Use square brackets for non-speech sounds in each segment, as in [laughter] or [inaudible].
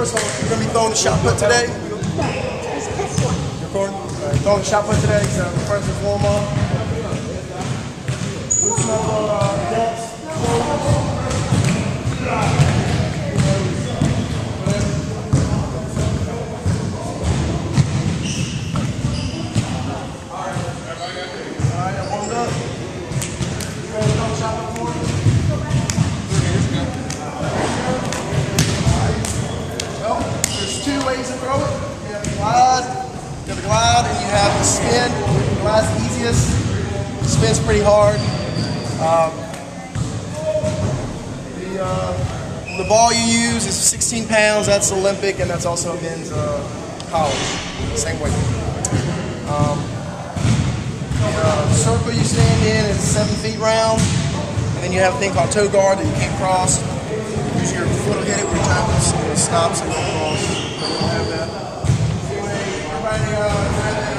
first of all, we're gonna be throwing the shot put today. Recording? All right, throwing the shot put today. So first and warm up. Our uh, depths. All right, I'm warmed up. You ready to throw the shot put for me? Well, there's two ways to throw it. You have the glide, you have the glide, and you have the spin. The glide's the easiest. Spin's pretty hard. Um, the, uh, the ball you use is 16 pounds. That's Olympic, and that's also men's uh, college. Same weight. Um, the uh, circle you stand in is seven feet round, and then you have a thing called toe guard that you can't cross. Use your foot will hit it when your toe stops and go across. You don't have that. Everybody, uh,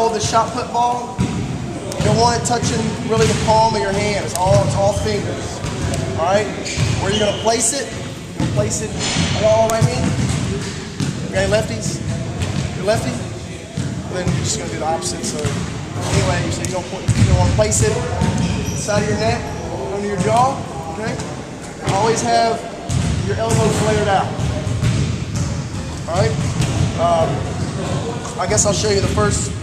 Hold the shot put ball. You don't want it touching really the palm of your hand. It's all it's all fingers. All right. Where you're gonna place it? You're gonna place it. All right? You got lefties? You lefty? Then you're just gonna do the opposite. So anyway, so you don't, you don't want to place it side of your neck, under your jaw. Okay. Always have your elbows flared out. All right. Um, I guess I'll show you the first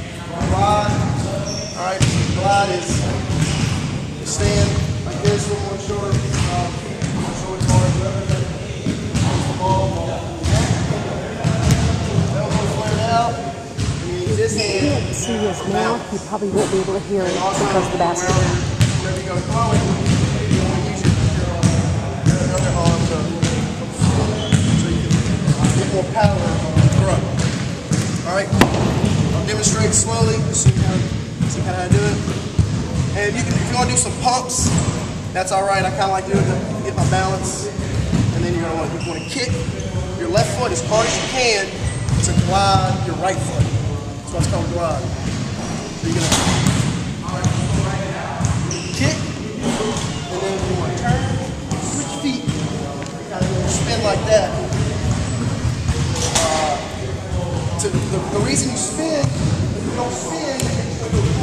glide is stand like this with one shoulder, um, one shoulder guard, Place the ball, elbows flared out. And you can't see his mouth. You probably won't be able to hear it because of the basket. wherever you go. Throwing, you want to use your, your other arm to, so you can get more power on the throw. All right, I'll demonstrate slowly, And you can, if you want to do some pumps, that's all right. I kind of like doing to get my balance. And then you're want, you want to kick your left foot as hard as you can to glide your right foot. That's what's called glide. So you're gonna kick, and then you want to turn, switch feet, kind of spin like that. Uh, to the, the reason you spin, if you don't spin,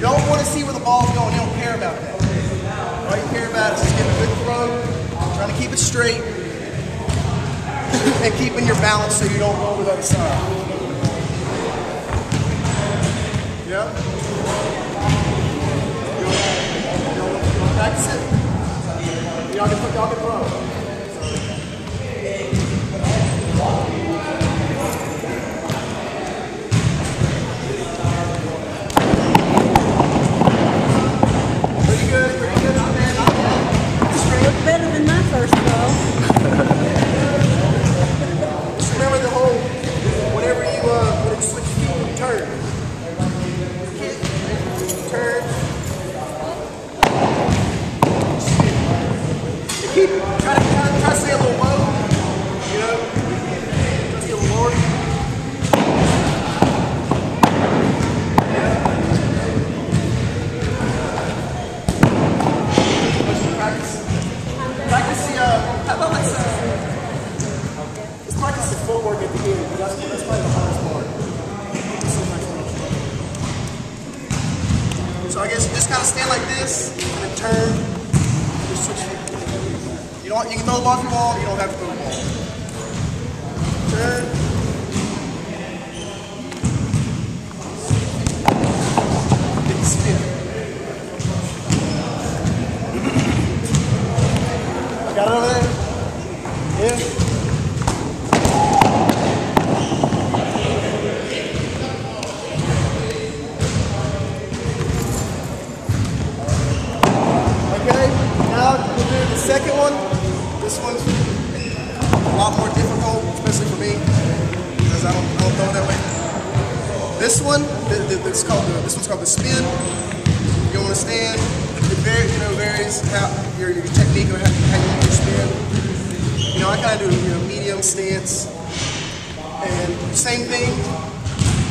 You don't want to see where the ball's going, you don't care about that. All you care about is just getting a good throw, trying to keep it straight, [laughs] and keeping your balance so you don't go over the other side. Yeah? Practice it? Y'all can, y'all can throw. Stand. It varies, you know, varies how your, your technique of how, how you to spin. You know, I kind of do you know medium stance, and same thing.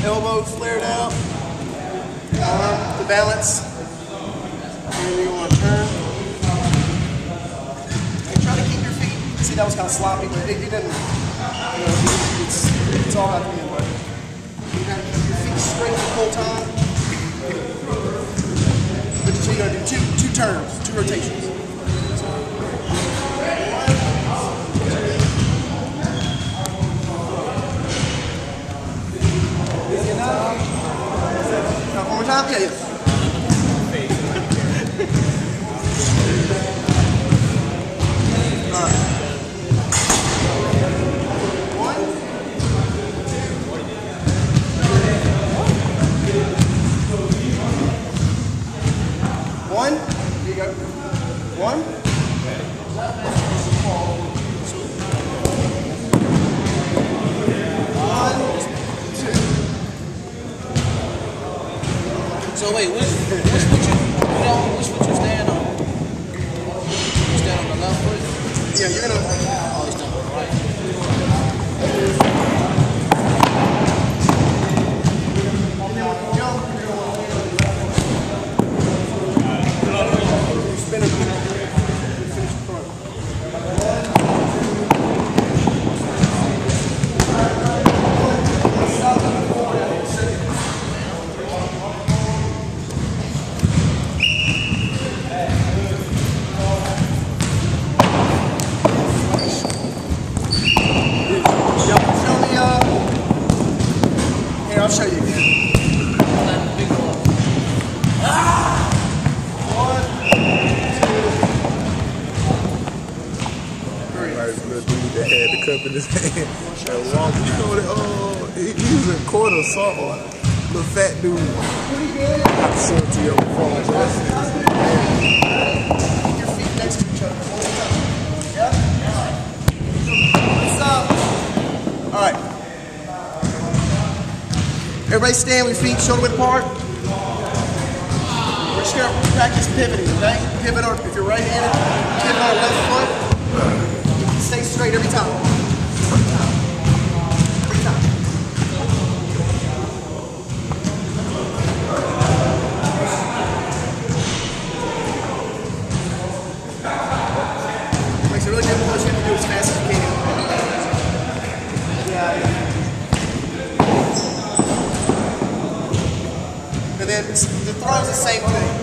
Elbow flared out, uh-huh, arm to balance. And you want to turn. And try to keep your feet. See, that was kind of sloppy, but it, it didn't. You know, it's, it's all about the. But you got to keep your feet straight the whole time. But so you're gonna do two two turns, two rotations. Easy enough. Now, One more time? Yeah, yeah. [laughs] go. One. One. Two. So wait, which which foot you you don't which you stand on? You stand on the left foot? Yeah, you're gonna. Oh, you stand on the right. And then when you jump, you're gonna spin it. Finish the front. Jump, show me, uh, here, I'll show you again. Not the big one. One, Like the little dude that had the cup in his [laughs] hand. That walk, you know that, oh, he, he was in quarter saw little fat dude. I to you on phone, bro. Keep your feet next to each other. What's up? All right. Everybody stand with your feet shoulder width apart. We're just gonna practice pivoting, okay? Pivot on, if you're right-handed, pivot on left foot. Stay straight every time. Makes it really difficult. You to do fast. And then the throw is the same thing.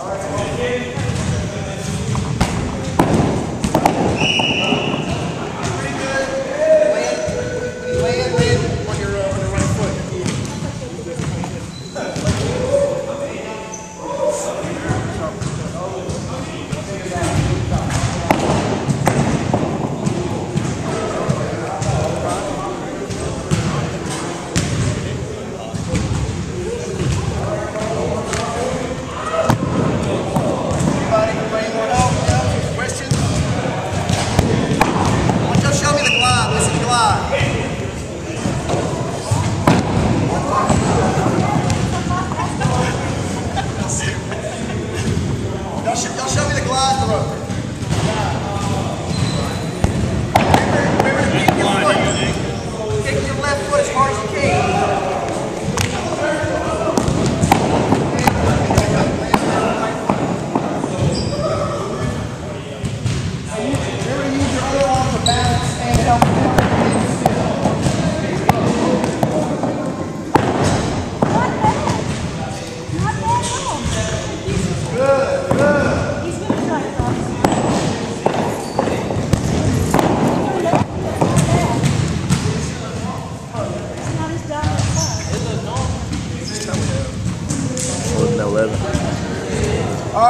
All right.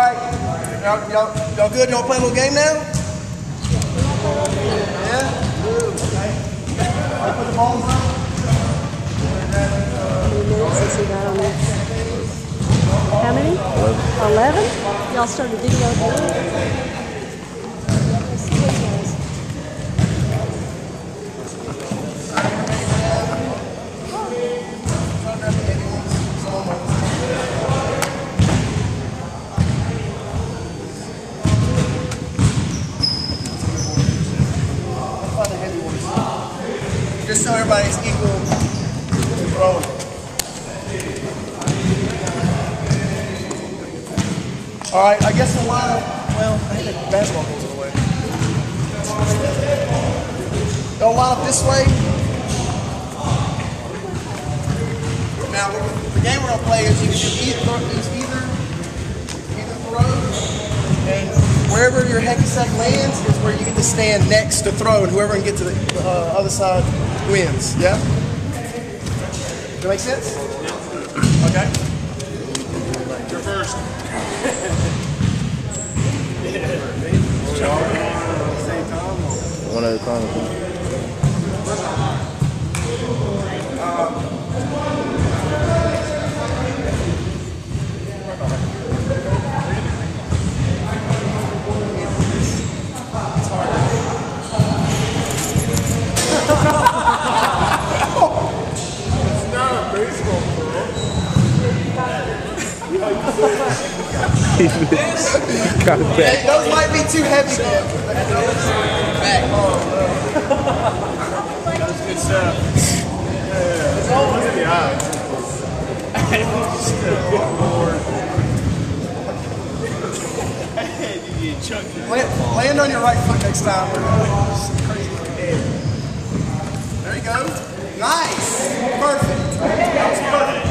right? Y'all, y'all, good? Y'all play a little game now? Yeah? Okay. Put the balls on. How many? Eleven. Y'all started video. Everybody's equal to. All right, I guess a lot of, well, I think the basketball goes away. They'll line up this way. Now, the game we're gonna play is you can do either, either, either throw, and wherever your heavy sack lands is where you get to stand next to throw, and whoever can get to the uh, other side wins. Yeah. Does that make sense? Okay. You're first. [laughs] One at a time. Got it back. Hey, those might be too heavy. then. That's good stuff. It's all in the eyes. you get chucked in. Land, land on your right foot next time. Some crazy looking head. There you go. Nice. Perfect. That was perfect.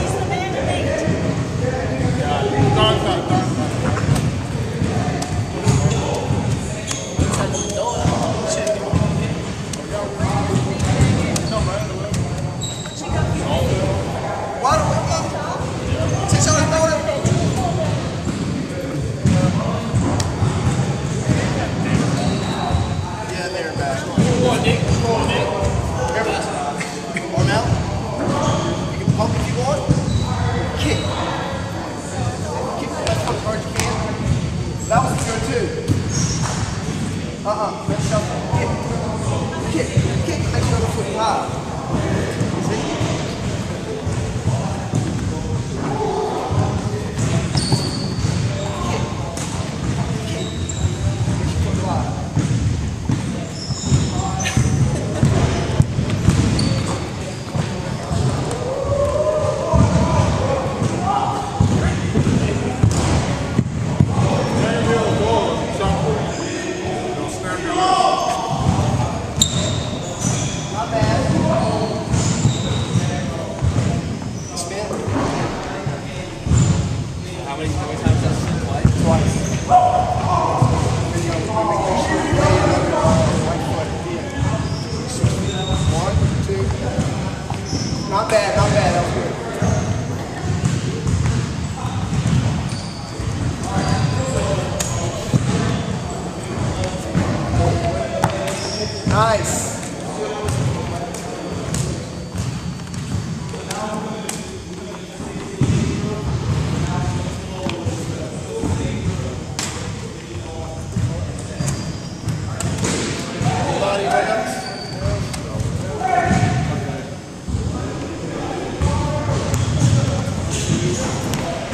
Anybody else?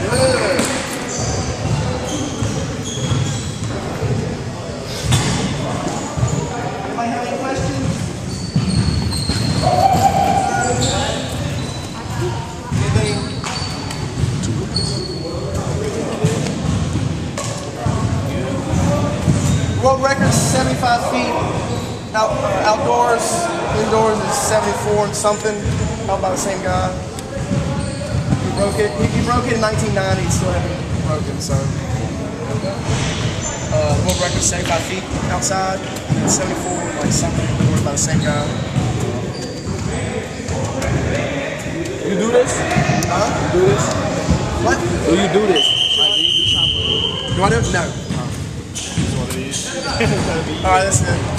Good. Anybody have any questions? Anything? World record is 75 feet. Out, outdoors, indoors is 74 and something. Held by the same guy. He broke it. He, he broke it in 1990. He still haven't broken. So, uh, world record 75 feet outside, and 74 like something indoors by the same guy. You do this? Huh? You do this? What? Do you do this? Like, do you do chop Do I do it? No. [laughs] All right, that's it.